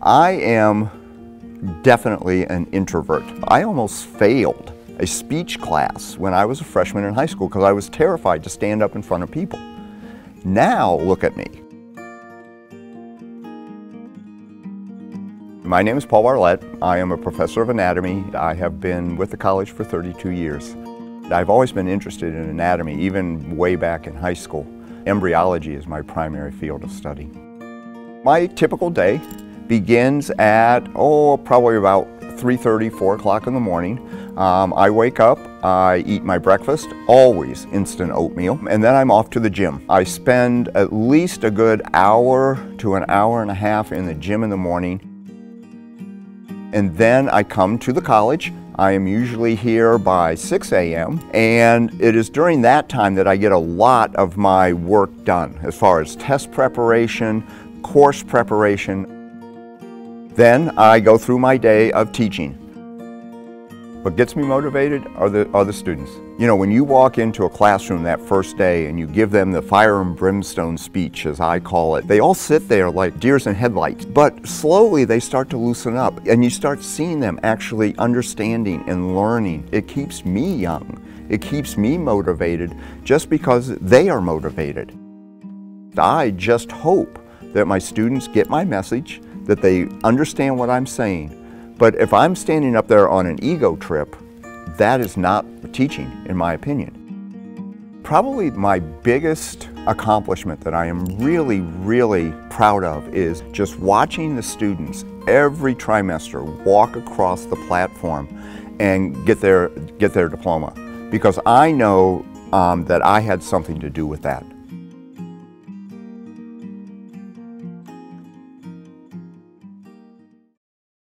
I am definitely an introvert. I almost failed a speech class when I was a freshman in high school because I was terrified to stand up in front of people. Now look at me. My name is Paul Barlett. I am a professor of anatomy. I have been with the college for 32 years. I've always been interested in anatomy, even way back in high school. Embryology is my primary field of study. My typical day begins at, oh, probably about 3.30, 4 o'clock in the morning. Um, I wake up, I eat my breakfast, always instant oatmeal, and then I'm off to the gym. I spend at least a good hour to an hour and a half in the gym in the morning. And then I come to the college. I am usually here by 6 a.m. and it is during that time that I get a lot of my work done as far as test preparation, course preparation, then I go through my day of teaching. What gets me motivated are the, are the students. You know, when you walk into a classroom that first day and you give them the fire and brimstone speech, as I call it, they all sit there like deers in headlights. But slowly they start to loosen up and you start seeing them actually understanding and learning. It keeps me young. It keeps me motivated just because they are motivated. I just hope that my students get my message, that they understand what I'm saying. But if I'm standing up there on an ego trip, that is not teaching, in my opinion. Probably my biggest accomplishment that I am really, really proud of is just watching the students every trimester walk across the platform and get their, get their diploma. Because I know um, that I had something to do with that.